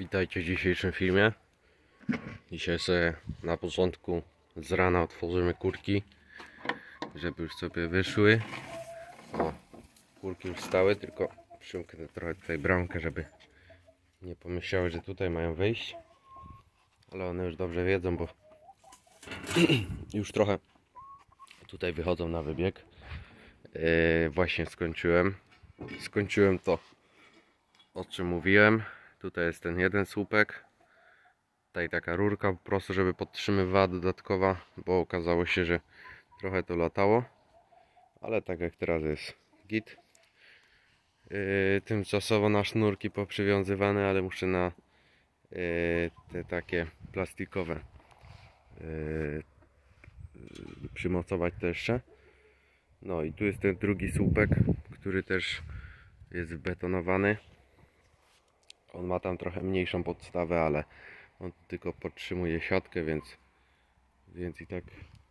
Witajcie w dzisiejszym filmie. Dzisiaj sobie na początku z rana otworzymy kurki, żeby już sobie wyszły. O, kurki już stały, tylko przymknę trochę tutaj bramkę, żeby nie pomyślały, że tutaj mają wyjść. Ale one już dobrze wiedzą, bo już trochę tutaj wychodzą na wybieg. Yy, właśnie skończyłem. Skończyłem to, o czym mówiłem. Tutaj jest ten jeden słupek. Tutaj taka rurka po prostu, żeby podtrzymywała dodatkowa, bo okazało się, że trochę to latało. Ale tak jak teraz jest git. Yy, tymczasowo na sznurki poprzywiązywane, ale muszę na yy, te takie plastikowe yy, przymocować to jeszcze. No i tu jest ten drugi słupek, który też jest betonowany. On ma tam trochę mniejszą podstawę, ale on tylko podtrzymuje siatkę, więc, więc i tak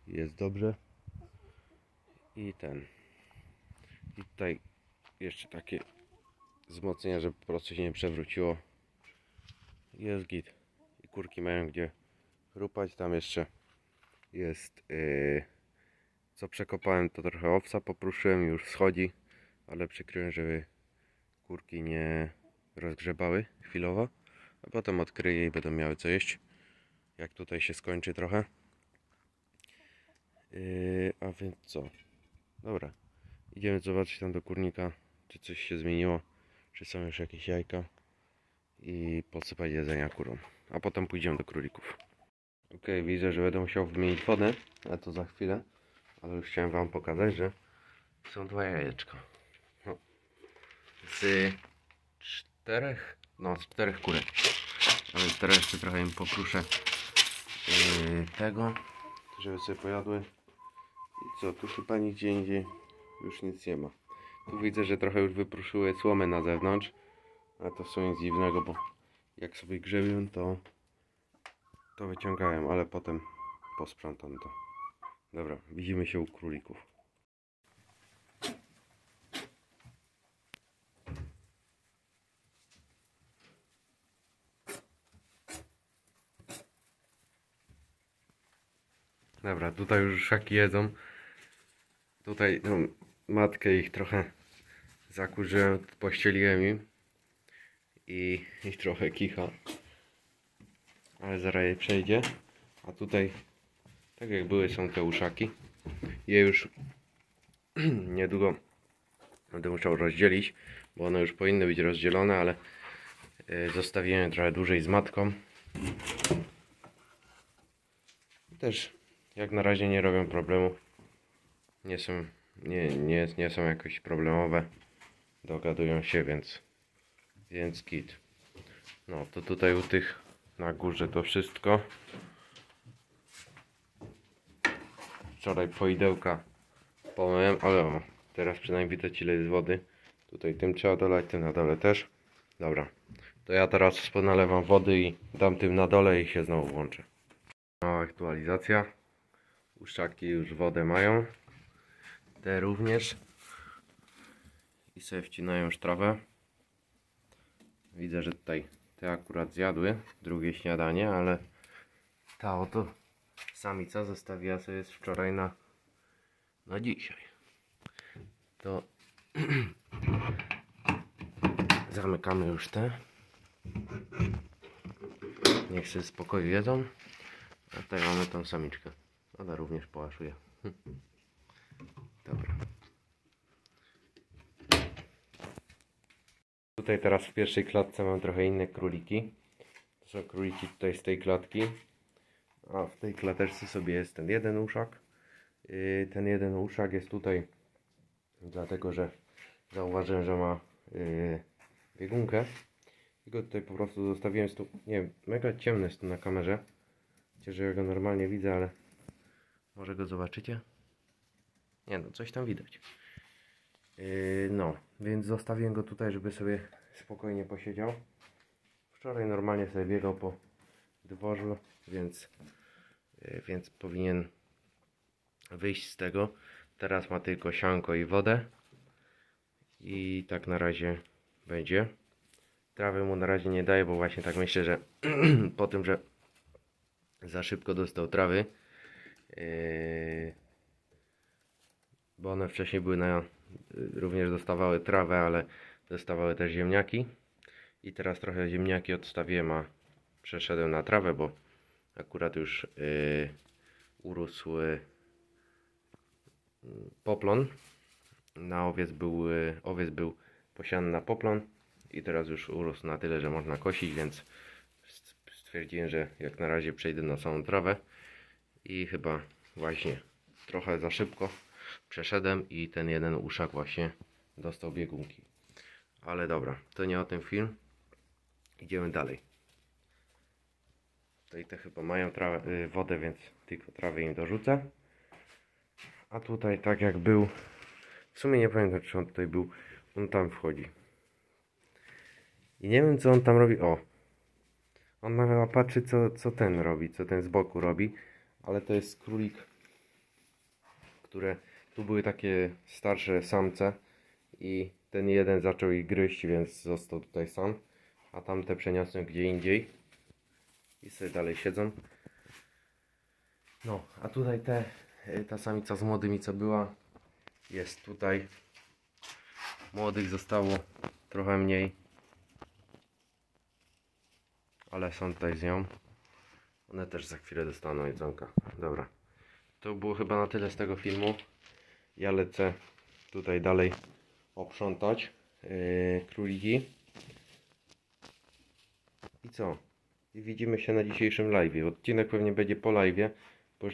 jest dobrze. I ten. I tutaj jeszcze takie wzmocnienie, żeby po prostu się nie przewróciło. Jest git. I kurki mają gdzie chrupać. Tam jeszcze jest yy, co przekopałem to trochę owca popruszyłem już schodzi ale przykryłem żeby kurki nie rozgrzebały chwilowo a potem odkryję i będą miały co jeść. Jak tutaj się skończy trochę. Yy, a więc co? Dobra. Idziemy zobaczyć tam do kurnika czy coś się zmieniło czy są już jakieś jajka i podsypać jedzenia kurom. A potem pójdziemy do królików. Ok widzę że będę musiał wymienić wodę ale to za chwilę. Ale już chciałem wam pokazać, że są dwa jajeczka. No. z czterech? No z czterech kurek. Ale teraz jeszcze trochę im popruszę yy, tego. Żeby sobie pojadły. I co, tu chyba nigdzie indziej już nic nie ma. Tu widzę, że trochę już wypruszyły słomy na zewnątrz. Ale to w sumie dziwnego, bo jak sobie grzebią to to wyciągałem, ale potem posprzątam to. Dobra, widzimy się u królików. Dobra, tutaj już szaki jedzą. Tutaj no, matkę ich trochę zakurzyłem, pościeliłem im i, i trochę kicha. Ale zaraz jej przejdzie. A tutaj tak jak były są te uszaki. Je już niedługo będę musiał rozdzielić, bo one już powinny być rozdzielone, ale e, zostawiłem je trochę dłużej z matką. Też jak na razie nie robią problemu. Nie są, nie, nie, nie są jakoś problemowe. Dogadują się, więc więc kit. No to tutaj u tych na górze to wszystko. wczoraj poidełka pomyłem, ale o, teraz przynajmniej widać ile jest wody. Tutaj tym trzeba dolać, tym na dole też. Dobra, to ja teraz nalewam wody i dam tym na dole i się znowu włączę. Mała aktualizacja. Uszczaki już wodę mają. Te również. I sobie wcinają już trawę. Widzę, że tutaj te akurat zjadły drugie śniadanie, ale ta oto samica zostawiła sobie z wczoraj na, na dzisiaj. To zamykamy już te. Niech sobie spokoju jedzą. A tutaj mamy tą samiczkę. Ona również połaszuje. Dobra. Tutaj teraz w pierwszej klatce mam trochę inne króliki. To są króliki tutaj z tej klatki. A w tej klateczce sobie jest ten jeden uszak. Yy, ten jeden uszak jest tutaj dlatego, że zauważyłem, że ma yy, biegunkę. I go tutaj po prostu zostawiłem. Nie wiem, mega ciemny jest tu na kamerze. Chociaż ja go normalnie widzę, ale może go zobaczycie? Nie no, coś tam widać. Yy, no, więc zostawiłem go tutaj, żeby sobie spokojnie posiedział. Wczoraj normalnie sobie biegał po dworzu, więc E, więc powinien wyjść z tego. Teraz ma tylko sianko i wodę i tak na razie będzie. Trawy mu na razie nie daję, bo właśnie tak myślę, że po tym, że za szybko dostał trawy, yy, bo one wcześniej były na, również dostawały trawę, ale dostawały też ziemniaki i teraz trochę ziemniaki odstawiłem, a przeszedłem na trawę, bo akurat już yy, urósł yy, poplon. Na owiec był, yy, owiec był posiany na poplon i teraz już urósł na tyle, że można kosić, więc st- stwierdziłem, że jak na razie przejdę na samą trawę i chyba właśnie trochę za szybko przeszedłem i ten jeden uszak właśnie dostał biegunki. Ale dobra, to nie o tym film. Idziemy dalej. Tutaj te chyba mają trawę, y, wodę, więc tylko trawę im dorzucę. A tutaj tak jak był. W sumie nie pamiętam czy on tutaj był. On tam wchodzi. I nie wiem co on tam robi. O! On chyba patrzy co, co ten robi, co ten z boku robi. Ale to jest królik, które tu były takie starsze samce i ten jeden zaczął ich gryźć, więc został tutaj sam. A tamte przeniosłem gdzie indziej. I sobie dalej siedzą. No, a tutaj te, y, ta samica z młodymi co była, jest tutaj. Młodych zostało trochę mniej. Ale są tutaj z nią. One też za chwilę dostaną jedzonka. Dobra. To było chyba na tyle z tego filmu. Ja lecę tutaj dalej oprzątać yy, króliki. I co? I widzimy się na dzisiejszym live. Odcinek pewnie będzie po live,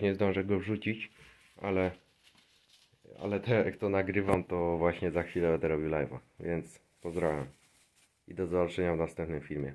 nie zdążę go wrzucić, ale ale te, jak to nagrywam, to właśnie za chwilę będę robił live'a. Więc pozdrawiam. I do zobaczenia w następnym filmie.